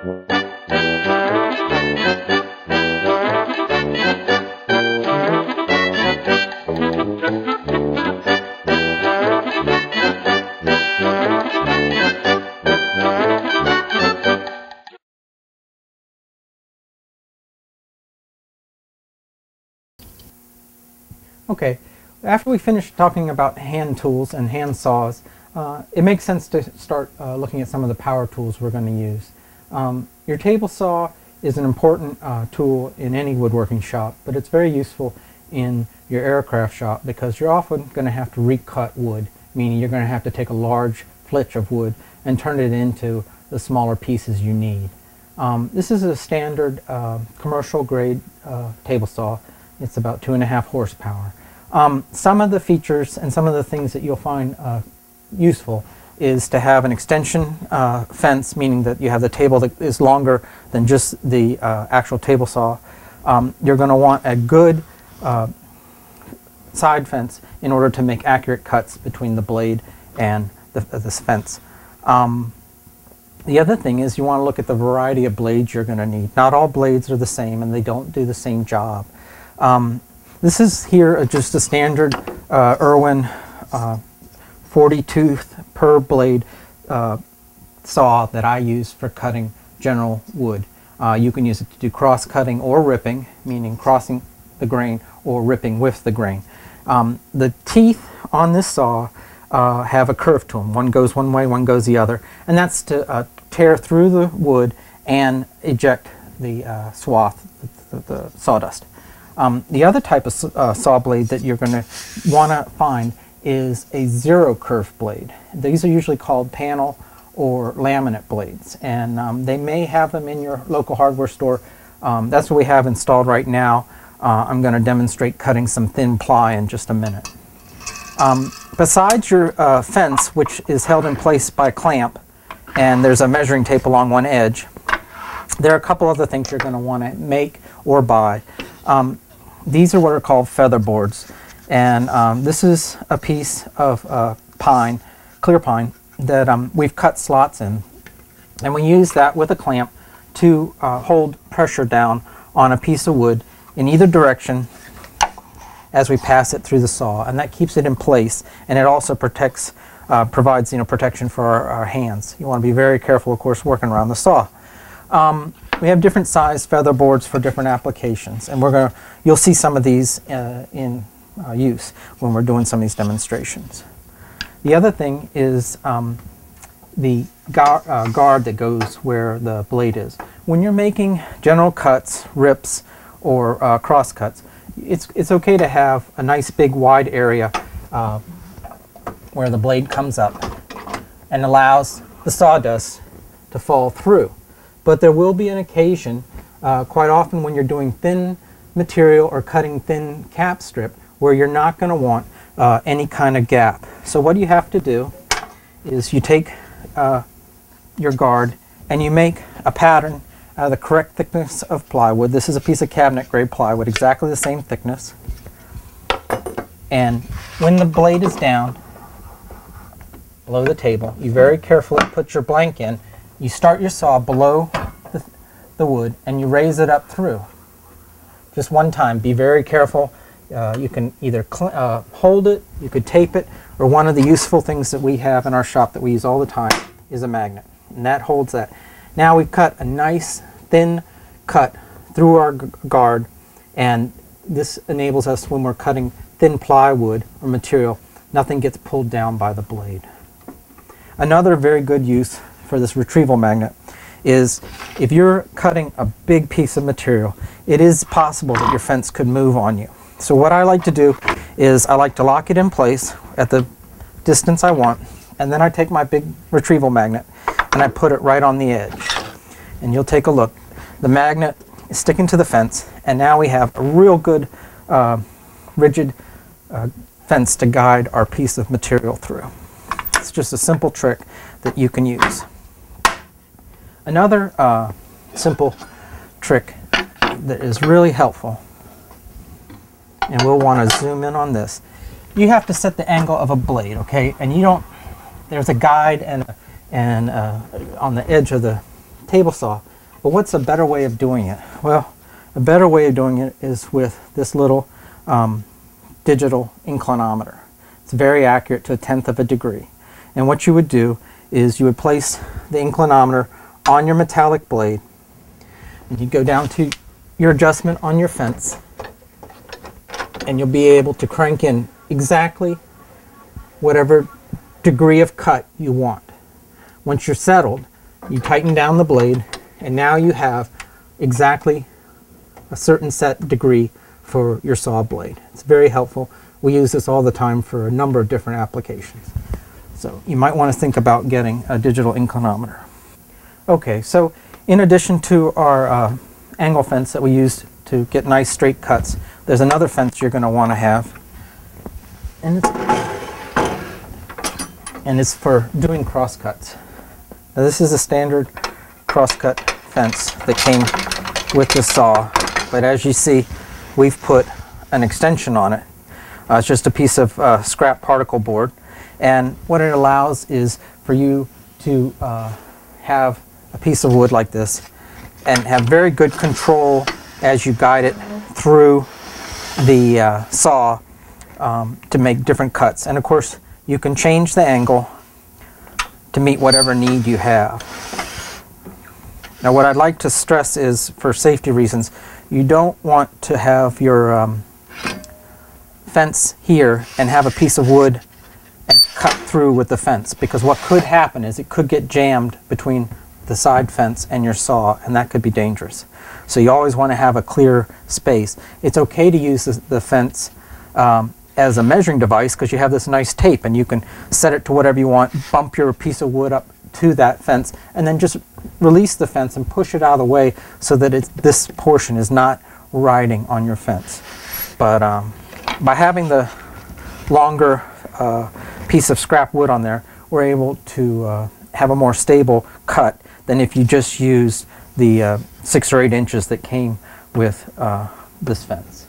Okay, after we finish talking about hand tools and hand saws, uh, it makes sense to start uh, looking at some of the power tools we're going to use. Um, your table saw is an important uh, tool in any woodworking shop, but it's very useful in your aircraft shop because you're often going to have to recut wood, meaning you're going to have to take a large flitch of wood and turn it into the smaller pieces you need. Um, this is a standard uh, commercial grade uh, table saw. It's about two and a half horsepower. Um, some of the features and some of the things that you'll find uh, useful is to have an extension uh, fence, meaning that you have the table that is longer than just the uh, actual table saw. Um, you're going to want a good uh, side fence in order to make accurate cuts between the blade and the, this fence. Um, the other thing is you want to look at the variety of blades you're going to need. Not all blades are the same and they don't do the same job. Um, this is here just a standard uh, Irwin uh, 40 tooth per blade uh, saw that I use for cutting general wood. Uh, you can use it to do cross cutting or ripping, meaning crossing the grain or ripping with the grain. Um, the teeth on this saw uh, have a curve to them. One goes one way, one goes the other, and that's to uh, tear through the wood and eject the uh, swath, the, the, the sawdust. Um, the other type of uh, saw blade that you're going to want to find is a zero kerf blade. These are usually called panel or laminate blades, and um, they may have them in your local hardware store. Um, that's what we have installed right now. Uh, I'm going to demonstrate cutting some thin ply in just a minute. Um, besides your uh, fence, which is held in place by a clamp, and there's a measuring tape along one edge, there are a couple other things you're going to want to make or buy. Um, these are what are called feather boards. And um, this is a piece of uh, pine, clear pine, that um, we've cut slots in. And we use that with a clamp to uh, hold pressure down on a piece of wood in either direction as we pass it through the saw. And that keeps it in place. And it also protects, uh, provides you know, protection for our, our, hands. You want to be very careful, of course, working around the saw. Um, we have different size feather boards for different applications, and we're going to, you'll see some of these uh, in uh, use when we're doing some of these demonstrations. The other thing is um, the uh, guard that goes where the blade is. When you're making general cuts, rips, or uh, cross cuts, it's, it's okay to have a nice big wide area uh, where the blade comes up and allows the sawdust to fall through. But there will be an occasion, uh, quite often when you're doing thin material or cutting thin cap strip, where you're not going to want uh, any kind of gap. So what you have to do is you take uh, your guard and you make a pattern out of the correct thickness of plywood. This is a piece of cabinet grade plywood, exactly the same thickness. And when the blade is down below the table, you very carefully put your blank in you start your saw below the, the wood and you raise it up through. Just one time. Be very careful. Uh, you can either uh, hold it, you could tape it, or one of the useful things that we have in our shop that we use all the time is a magnet. And that holds that. Now we've cut a nice thin cut through our guard and this enables us when we're cutting thin plywood or material, nothing gets pulled down by the blade. Another very good use for this retrieval magnet is if you're cutting a big piece of material, it is possible that your fence could move on you. So what I like to do is I like to lock it in place at the distance I want, and then I take my big retrieval magnet and I put it right on the edge. And you'll take a look. The magnet is sticking to the fence, and now we have a real good uh, rigid uh, fence to guide our piece of material through. It's just a simple trick that you can use. Another uh, simple trick that is really helpful, and we'll want to zoom in on this. You have to set the angle of a blade, okay? And you don't, there's a guide and, and uh, on the edge of the table saw But what's a better way of doing it? Well, a better way of doing it is with this little um, digital inclinometer. It's very accurate to a tenth of a degree. And what you would do is you would place the inclinometer on your metallic blade and you go down to your adjustment on your fence and you'll be able to crank in exactly whatever degree of cut you want. Once you're settled, you tighten down the blade and now you have exactly a certain set degree for your saw blade. It's very helpful. We use this all the time for a number of different applications. So you might want to think about getting a digital inclinometer. Okay, so in addition to our uh, angle fence that we use to get nice straight cuts, there's another fence you're going to want to have. And it's, and it's for doing cross cuts. Now this is a standard crosscut fence that came with the saw, but as you see, we've put an extension on it. Uh, it's just a piece of uh, scrap particle board and what it allows is for you to uh, have a piece of wood like this and have very good control as you guide it through the uh, saw um, to make different cuts. And of course, you can change the angle to meet whatever need you have. Now what I'd like to stress is, for safety reasons, you don't want to have your um, fence here and have a piece of wood and cut through with the fence because what could happen is it could get jammed between the side fence and your saw and that could be dangerous. So you always want to have a clear space. It's okay to use the, the fence um, as a measuring device because you have this nice tape and you can set it to whatever you want, bump your piece of wood up to that fence and then just release the fence and push it out of the way so that it's, this portion is not riding on your fence. But um, by having the longer uh, piece of scrap wood on there, we're able to uh, have a more stable cut than if you just used the uh, six or eight inches that came with uh, this fence.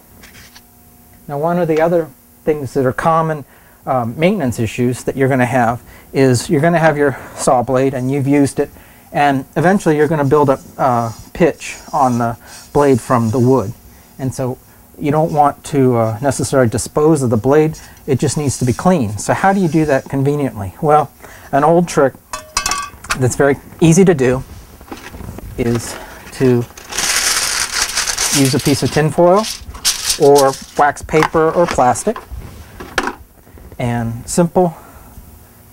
Now one of the other things that are common um, maintenance issues that you're going to have is you're going to have your saw blade and you've used it and eventually you're going to build up uh, pitch on the blade from the wood. And so you don't want to uh, necessarily dispose of the blade. It just needs to be clean. So how do you do that conveniently? Well an old trick that's very easy to do is to use a piece of tin foil or wax paper or plastic and simple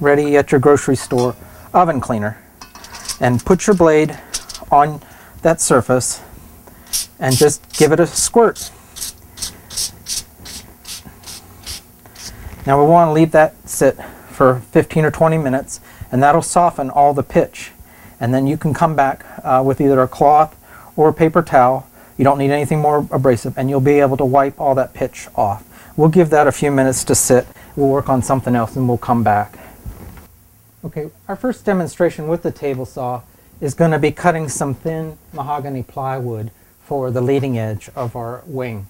ready at your grocery store oven cleaner and put your blade on that surface and just give it a squirt. Now we want to leave that sit for 15 or 20 minutes and that'll soften all the pitch and then you can come back uh, with either a cloth or a paper towel you don't need anything more abrasive and you'll be able to wipe all that pitch off. We'll give that a few minutes to sit. We'll work on something else and we'll come back. Okay, our first demonstration with the table saw is going to be cutting some thin mahogany plywood for the leading edge of our wing.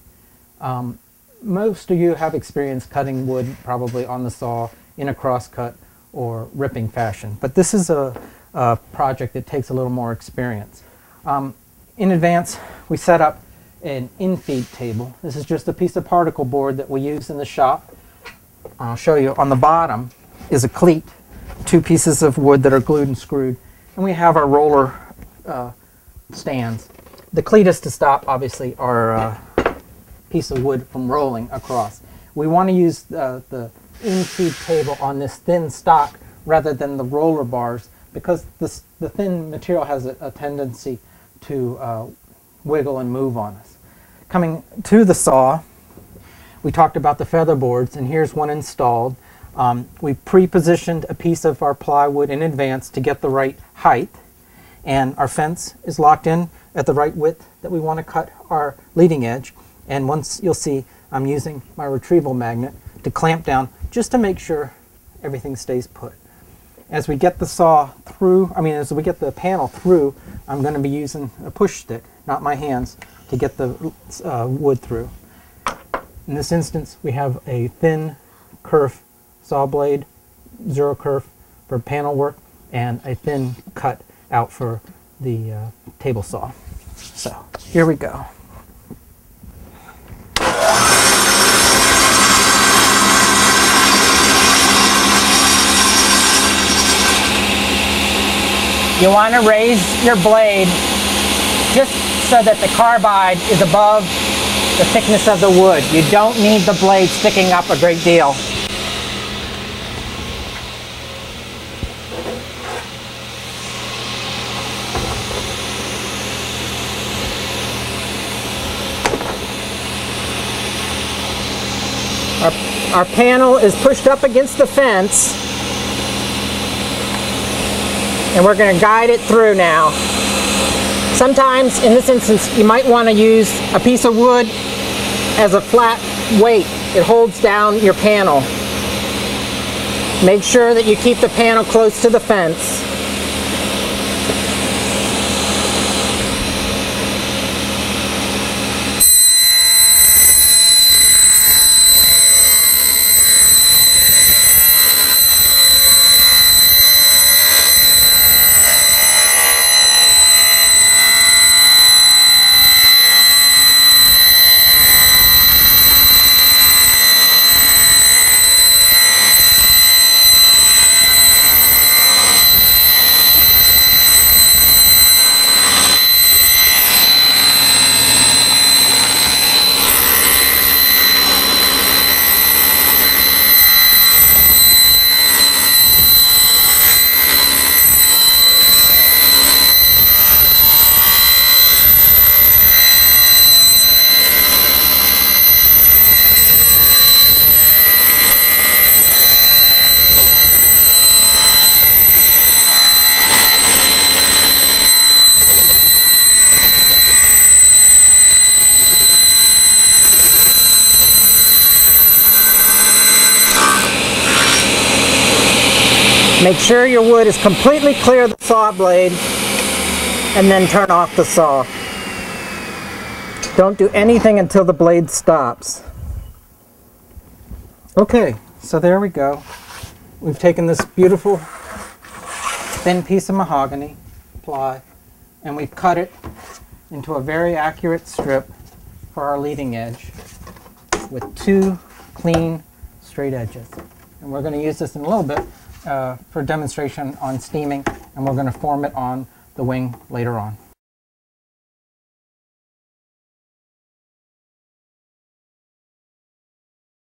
Um, most of you have experience cutting wood probably on the saw in a crosscut or ripping fashion, but this is a, a project that takes a little more experience. Um, in advance, we set up an infeed table. This is just a piece of particle board that we use in the shop. I'll show you. On the bottom is a cleat, two pieces of wood that are glued and screwed, and we have our roller uh, stands. The cleat is to stop, obviously, our uh, piece of wood from rolling across. We want to use uh, the infeed table on this thin stock rather than the roller bars because this, the thin material has a, a tendency to uh, wiggle and move on us. Coming to the saw, we talked about the feather boards, and here's one installed. Um, we pre-positioned a piece of our plywood in advance to get the right height, and our fence is locked in at the right width that we want to cut our leading edge. And once you'll see, I'm using my retrieval magnet to clamp down just to make sure everything stays put as we get the saw through, I mean, as we get the panel through, I'm going to be using a push stick, not my hands, to get the uh, wood through. In this instance, we have a thin kerf saw blade, zero kerf for panel work, and a thin cut out for the uh, table saw. So here we go. You want to raise your blade just so that the carbide is above the thickness of the wood. You don't need the blade sticking up a great deal. Our, our panel is pushed up against the fence and we're going to guide it through now. Sometimes, in this instance, you might want to use a piece of wood as a flat weight. It holds down your panel. Make sure that you keep the panel close to the fence. Make sure your wood is completely clear of the saw blade and then turn off the saw. Don't do anything until the blade stops. Okay, so there we go. We've taken this beautiful thin piece of mahogany ply and we've cut it into a very accurate strip for our leading edge with two clean straight edges. And we're going to use this in a little bit uh, for demonstration on steaming and we're going to form it on the wing later on.